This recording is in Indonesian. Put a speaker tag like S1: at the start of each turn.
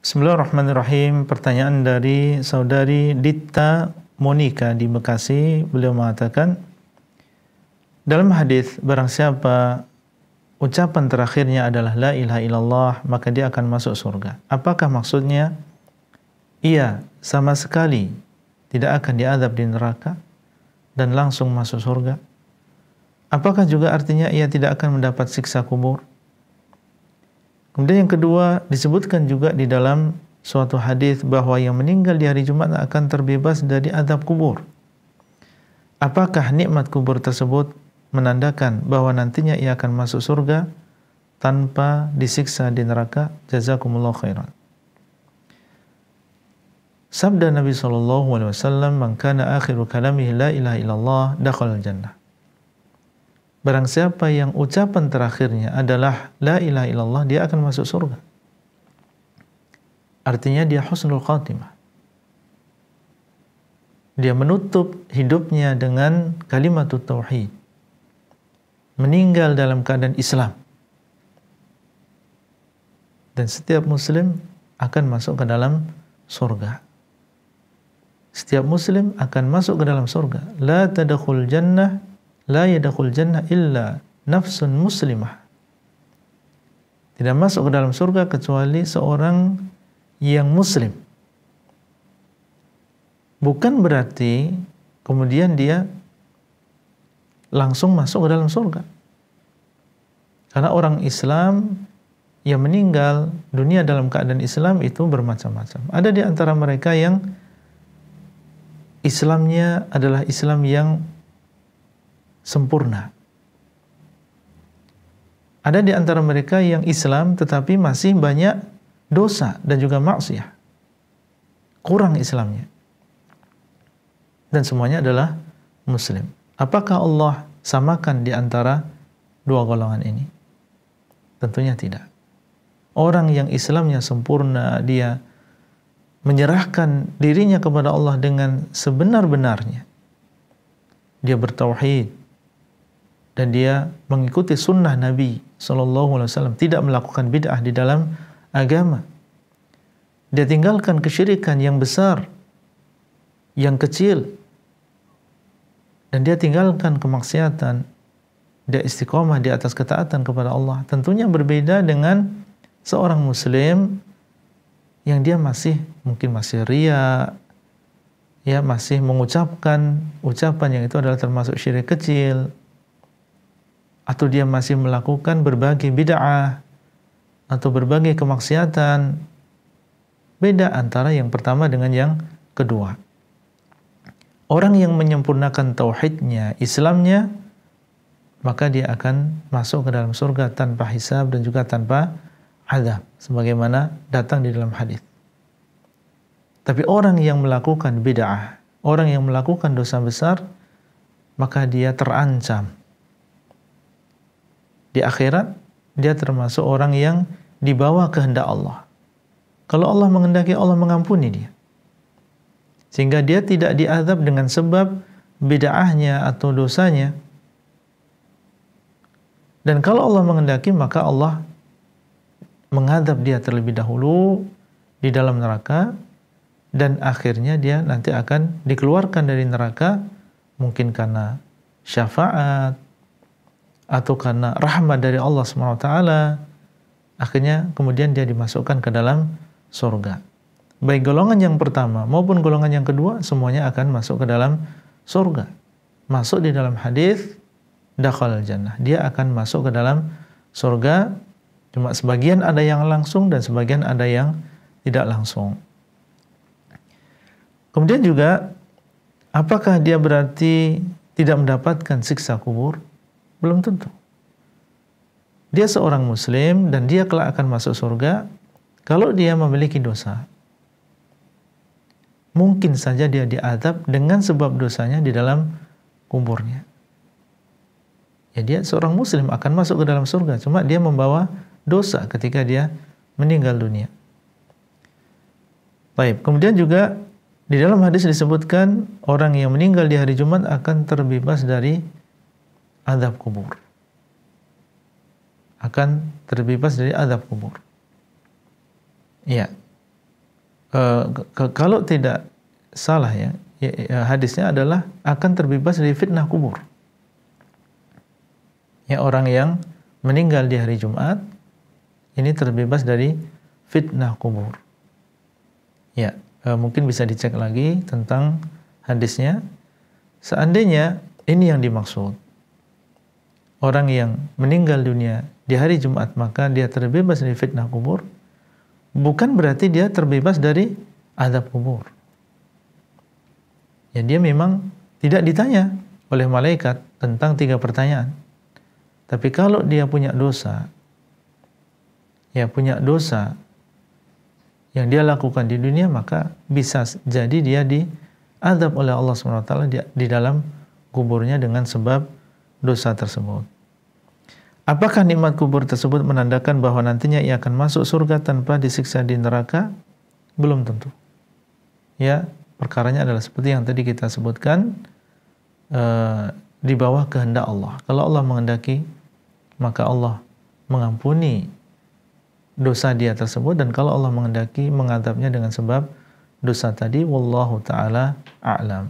S1: Bismillahirrahmanirrahim. Pertanyaan dari saudari Dita Monika di Bekasi. Beliau mengatakan, dalam hadis barang siapa ucapan terakhirnya adalah la ilaha illallah, maka dia akan masuk surga. Apakah maksudnya? Ia sama sekali tidak akan diadab di neraka dan langsung masuk surga. Apakah juga artinya ia tidak akan mendapat siksa kubur? Kemudian yang kedua disebutkan juga di dalam suatu hadis bahwa yang meninggal di hari Jumat akan terbebas dari adab kubur. Apakah nikmat kubur tersebut menandakan bahwa nantinya ia akan masuk surga tanpa disiksa di neraka? Jazakumullah khairan. Sabda Nabi sallallahu alaihi wasallam, "Man kana akhiru kalamihi la ilaha illallah, dakhala jannah." Barang siapa yang ucapan terakhirnya adalah La ilaha illallah, dia akan masuk surga. Artinya dia husnul khatimah. Dia menutup hidupnya dengan kalimat tauhid. Meninggal dalam keadaan Islam. Dan setiap muslim akan masuk ke dalam surga. Setiap muslim akan masuk ke dalam surga. La tadakhul jannah la yadkhul jannah illa nafsun muslimah. Tidak masuk ke dalam surga kecuali seorang yang muslim. Bukan berarti kemudian dia langsung masuk ke dalam surga. Karena orang Islam yang meninggal dunia dalam keadaan Islam itu bermacam-macam. Ada di antara mereka yang Islamnya adalah Islam yang sempurna. Ada di antara mereka yang Islam tetapi masih banyak dosa dan juga maksiat. Kurang Islamnya. Dan semuanya adalah muslim. Apakah Allah samakan di antara dua golongan ini? Tentunya tidak. Orang yang Islamnya sempurna, dia menyerahkan dirinya kepada Allah dengan sebenar-benarnya. Dia bertauhid, dan dia mengikuti sunnah Nabi Shallallahu Alaihi Wasallam, tidak melakukan bid'ah di dalam agama. Dia tinggalkan kesyirikan yang besar, yang kecil, dan dia tinggalkan kemaksiatan. Dia istiqomah di atas ketaatan kepada Allah. Tentunya berbeda dengan seorang Muslim yang dia masih mungkin masih ria, ya masih mengucapkan ucapan yang itu adalah termasuk syirik kecil, atau dia masih melakukan berbagai bid'ah atau berbagai kemaksiatan. Beda antara yang pertama dengan yang kedua. Orang yang menyempurnakan tauhidnya Islamnya maka dia akan masuk ke dalam surga tanpa hisab dan juga tanpa azab sebagaimana datang di dalam hadis. Tapi orang yang melakukan bid'ah orang yang melakukan dosa besar maka dia terancam di akhirat dia termasuk orang yang dibawa kehendak Allah. Kalau Allah mengendaki Allah mengampuni dia. Sehingga dia tidak diazab dengan sebab bid'ahnya atau dosanya. Dan kalau Allah mengendaki maka Allah mengadab dia terlebih dahulu di dalam neraka dan akhirnya dia nanti akan dikeluarkan dari neraka mungkin karena syafaat atau karena rahmat dari Allah SWT akhirnya kemudian dia dimasukkan ke dalam surga. Baik golongan yang pertama maupun golongan yang kedua semuanya akan masuk ke dalam surga. Masuk di dalam hadis dakhal jannah. Dia akan masuk ke dalam surga. Cuma sebagian ada yang langsung dan sebagian ada yang tidak langsung. Kemudian juga apakah dia berarti tidak mendapatkan siksa kubur belum tentu. Dia seorang muslim dan dia kelak akan masuk surga kalau dia memiliki dosa. Mungkin saja dia diadab dengan sebab dosanya di dalam kuburnya. Ya dia seorang muslim akan masuk ke dalam surga, cuma dia membawa dosa ketika dia meninggal dunia. Baik, kemudian juga di dalam hadis disebutkan orang yang meninggal di hari Jumat akan terbebas dari azab kubur. Akan terbebas dari azab kubur. Iya. uh, kalau tidak salah ya, ya, ya, hadisnya adalah akan terbebas dari fitnah kubur. Ya orang yang meninggal di hari Jumat ini terbebas dari fitnah kubur. Ya, uh, mungkin bisa dicek lagi tentang hadisnya. Seandainya ini yang dimaksud. Orang yang meninggal dunia di hari Jumat maka dia terbebas dari fitnah kubur. Bukan berarti dia terbebas dari adab kubur. Ya dia memang tidak ditanya oleh malaikat tentang tiga pertanyaan. Tapi kalau dia punya dosa, ya punya dosa yang dia lakukan di dunia maka bisa jadi dia diadab oleh Allah SWT di, di dalam kuburnya dengan sebab dosa tersebut. Apakah nikmat kubur tersebut menandakan bahwa nantinya ia akan masuk surga tanpa disiksa di neraka? Belum tentu. Ya, perkaranya adalah seperti yang tadi kita sebutkan uh, di bawah kehendak Allah. Kalau Allah menghendaki, maka Allah mengampuni dosa dia tersebut dan kalau Allah menghendaki mengadabnya dengan sebab dosa tadi wallahu taala a'lam.